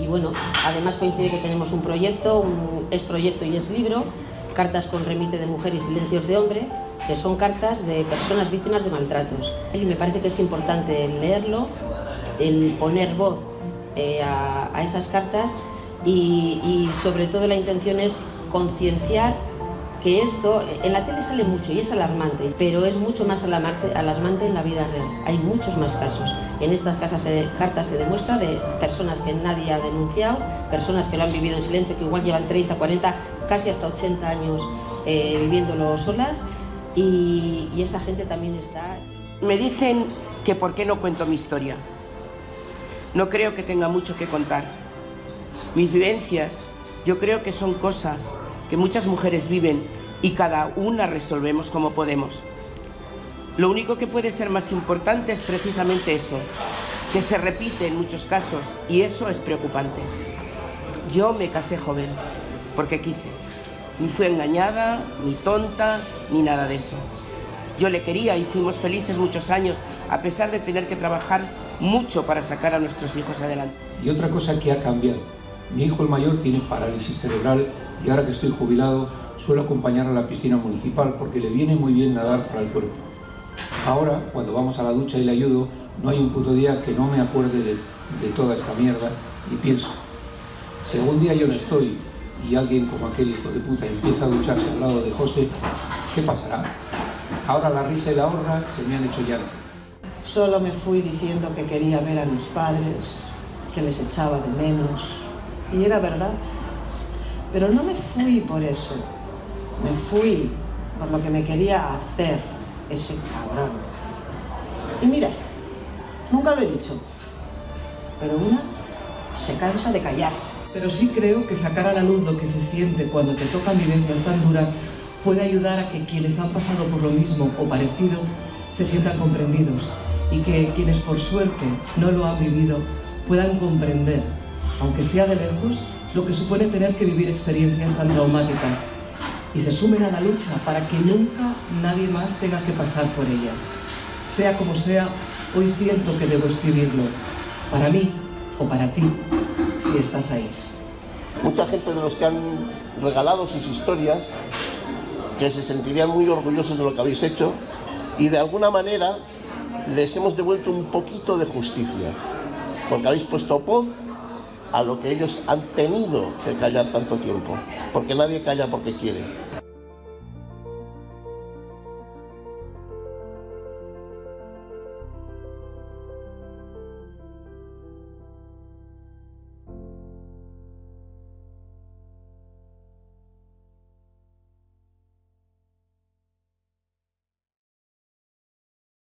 Y bueno, además coincide que tenemos un proyecto, un, es proyecto y es libro, Cartas con remite de mujer y silencios de hombre, que son cartas de personas víctimas de maltratos. Y me parece que es importante leerlo, el poner voz eh, a, a, esas cartas y, y sobre todo la intención es concienciar que esto, en la tele sale mucho y es alarmante, pero es mucho más alarmante, en la vida real. Hay muchos más casos. En estas casas se, cartas se demuestra de personas que nadie ha denunciado, personas que lo han vivido en silencio, que igual llevan 30, 40, casi hasta 80 años eh, viviéndolo solas y, y esa gente también está... Me dicen que por qué no cuento mi historia. No creo que tenga mucho que contar. Mis vivencias, yo creo que son cosas que muchas mujeres viven y cada una resolvemos como podemos. Lo único que puede ser más importante es precisamente eso, que se repite en muchos casos y eso es preocupante. Yo me casé joven, porque quise. Ni fui engañada, ni tonta, ni nada de eso. Yo le quería y fuimos felices muchos años, a pesar de tener que trabajar mucho para sacar a nuestros hijos adelante. Y otra cosa que ha cambiado. Mi hijo el mayor tiene parálisis cerebral y ahora que estoy jubilado suelo acompañar a la piscina municipal porque le viene muy bien nadar para el cuerpo. Ahora, cuando vamos a la ducha y le ayudo, no hay un puto día que no me acuerde de, toda esta mierda y pienso, si algún día yo no estoy y alguien como aquel hijo de puta empieza a ducharse al lado de José, ¿qué pasará? Ahora la risa y la honra se me han hecho llanto. Solo me fui diciendo que quería ver a mis padres, que les echaba de menos. Y era verdad. Pero no me fui por eso. Me fui por lo que me quería hacer ese cabrón. Y mira, nunca lo he dicho, pero una se cansa de callar. Pero sí creo que sacar a la luz lo que se siente cuando te tocan vivencias tan duras puede ayudar a que quienes han pasado por lo mismo o parecido se sientan comprendidos y que quienes por suerte no lo han vivido puedan comprender, aunque sea de lejos, lo que supone tener que vivir experiencias tan traumáticas y se sumen a la lucha para que nunca nadie más tenga que pasar por ellas. Sea como sea, hoy siento que debo escribirlo, para mí o para ti, si estás ahí. Mucha gente de los que han regalado sus historias, que se sentirían muy orgullosos de lo que habéis hecho, y de alguna manera les hemos devuelto un poquito de justicia, porque habéis puesto voz a lo que ellos han tenido que callar tanto tiempo, porque nadie calla porque quiere.